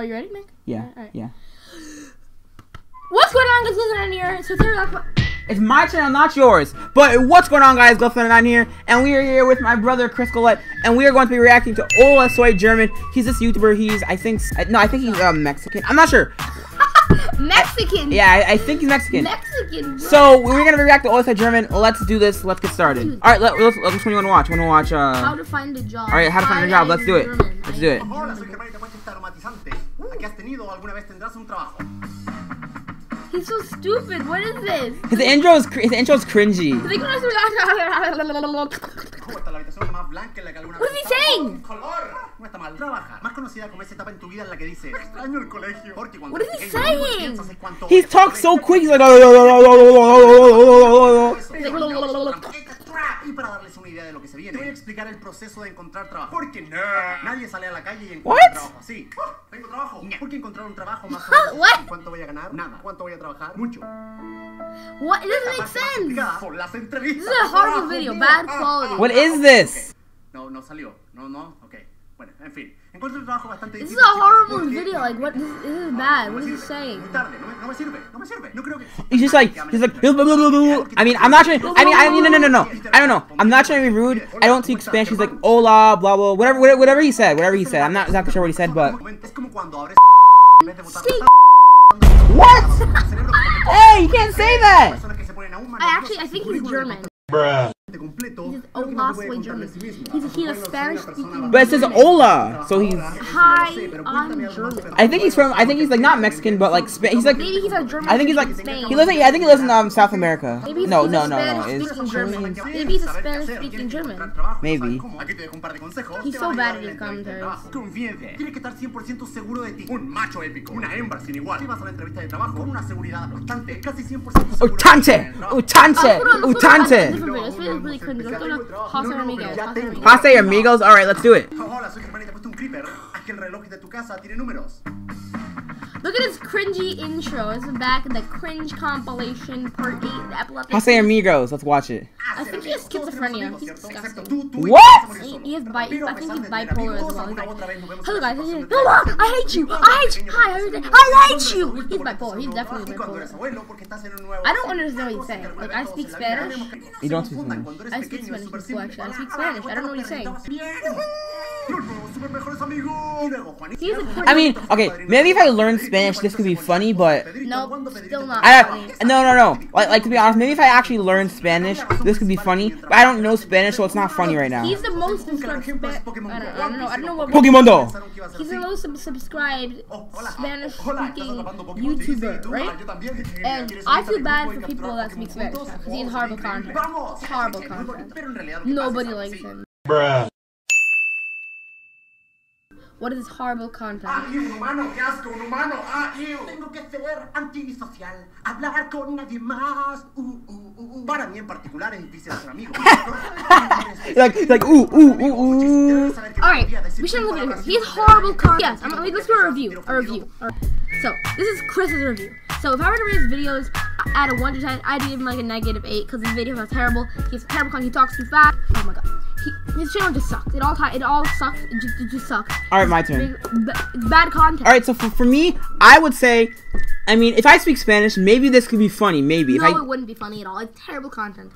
are you ready, Mick? Yeah, Alright, alright. yeah. What's going on, guys? Listen on here. So today we're. It's my channel, not yours. But what's going on, guys? Gulfman9 here, and we are here with my brother Chris Galette, and we are going to be reacting to Hola Soy German. He's this YouTuber. He's, I think, no, I think he's uh, Mexican. I'm not sure. Mexican. Yeah, I, I think he's Mexican. Mexican. bro. So we're gonna react to Hola Soy German. Let's do this. Let's get started. All right, let, let's. Which one you wanna watch? Wanna watch? How Uh, to find a job. all right, how to find a job. Let's do it. Let's do it. Hola, soy Germán y te cuento este aromatizante. ¿Aquí has tenido o alguna vez tendrás un trabajo? He's so stupid. What is this? His intro is cr- his intro is cringy. He's like, ¿Cómo está la habitación más blanca en la que alguna What vez is he saying? No está mal. Trabaja. Más conocida como esa etapa en tu vida en la que dices, extraño el colegio. Porque cuando What is he saying? piensas en cuánto He talks so quick. He's like. El proceso de encontrar trabajo. Porque no, nadie sale a la calle y encuentra What? trabajo así. ¡Oh, tengo trabajo. Porque encontrar un trabajo más voy a ganar? Nada. ¿Cuánto voy a trabajar? Mucho. What? It doesn't make Parte más sense. complicada Por las entrevistas. This is a horrible video, bad Ah, quality. ah, What ah, is this? No, no salió. No, no, ok. Bueno, en fin. Encuentro un trabajo bastante This is a horrible porque- video. Like, what? This, this is bad. No What he saying? Muy tarde. No me, no me sirve. No me sirve. No creo que... He's just like he's like. I mean, I'm not trying. I mean, I mean, no, no, no, no. I don't know. I'm not trying to be rude. I don't speak Spanish. He's like hola, blah blah, whatever, whatever, whatever he said, whatever he said. I'm not exactly sure what he said, but Es como cuando abres... en vez de botar Steve. what? el cerebro como que- Hey, you can't say that. Personas que se ponen aún más I actually, I think he's un German. Completo, He's pero que Olaf no puede Soy contarle German. a sí mismo. He's- he's a Bueno, soy una Spanish-speaking But it says bastante- hola, so he's. Hi, I'm cuéntame algo más German. I think he's from. I think he's like not Mexican, but like Spa- he's like. Maybe he's a German. I think he's like. Spain. He lives. In, I think he lives in um South America. Maybe he's, No, he's no, a no, no. It's German. Maybe he's a Spanish speaking German. Maybe. ¿sabes cómo? Aquí te dejo un par de consejos. He's so bad ayudar at en his la commentaries. trabajo. Confíe. Que estar 100% seguro de ti. Un macho épico. Una hembra sin igual. Si a la entrevista de trabajo con una seguridad aplastante, casi 100% seguro. Utante, utante, Oh, hold on, let's go to a utante. Really cringy. Let's go to Jose Ramirez. Jose Ramirez. Pase amigos. All right, let's do it. Look at his cringy intro. It's back in the cringe compilation part 8, the epileptic. Pase amigos. Let's watch it. I think he has schizophrenia. He's disgusting. What? He, he has bi- Pero a I think he's pesar de tener bipolar as amigos, well. He's like, otra vez nos vemos Hello guys, la I hate, no, I hate you, I hate you, hi, how are you? I hate you! He's bipolar, he's definitely Y cuando eres bipolar. abuelo, porque estás en un nuevo I don't understand what he's saying. Like, I speak en la vida. Spanish. Tenemos que- You don't speak Spanish. I speak Spanish es súper in school, simple. actually. I speak Spanish. I don't know what he's saying. Estabas bien. Los nuevos super mejores amigos. Y luego, Juanito. He's a I mean, okay, maybe if I learn Spanish, this could be funny, but Nope, still not I funny. no, no, no. Like, like to be honest, maybe if I actually learn Spanish, this could be funny. But I don't know Spanish, so it's not funny right now. He's the most subscribed. Spa- I don't know. I don't know. I don't know what. Pokemondo. He's the most subscribed Oh. Spanish Hola, estás speaking atrapando Pokémon. Sí, sí, YouTuber, right? ah, yo también. And I feel bad for people that speak Spanish because he has Oh, horrible content. Horrible Sí, muy bonito. content. Pero en realidad lo que Nobody likes him. así. Him. What is this horrible Ah, content? y un humano, qué asco, un humano. Ah, ew. Tengo que ser antisocial, hablar con nadie más. Uh, uh, uh, uh. Para mí en particular es difícil hacer amigos. Like, like, ooh, ooh, ooh, ooh. Alright, we shouldn't look at him. He has horrible content. Yes, I'm, let's do a review. A review. Alright. So, this is Chris's review. So, if I were to rate his videos out of 1 to 10, I'd give him like a negative 8 because his videos are terrible. He has terrible content. He talks too fast. Oh my god. He, his channel just sucks. It all it all sucks. It just, it just sucks. All right, my turn. It's bad content. All right, so for, for me, I would say, I mean, if I speak Spanish, maybe this could be funny. Maybe No, I it wouldn't be funny at all. It's terrible content.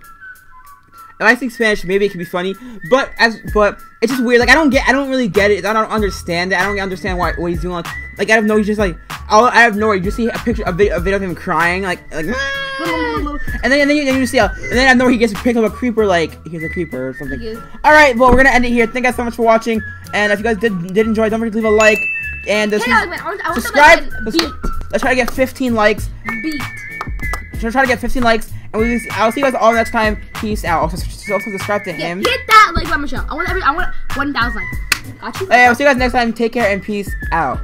if I speak Spanish, maybe it could be funny. But as but it's just weird. Like I don't get, I don't really get it. I don't understand it. I don't understand why what he's doing. Like, like I have no, he's just like, oh, I have no. You just see a picture, a video, a video of him crying, like like. And then, and then you, then you see, a, and then I know he gets picked up a creeper, like he's a creeper or something. All right, well we're gonna end it here. Thank you guys so much for watching, and if you guys did did enjoy, don't forget to leave a like and uh, wait, I want, subscribe. them Let's, beat. let's try to get 15 likes. Beat. Let's try to get 15 likes, and we'll see, I'll see you guys all next time. Peace out. Also, also subscribe to Yeah, him. hit that like button, Michelle. I want every. I want 1,000 likes. Got you. Hey, I'll see you guys next time. Take care and peace out.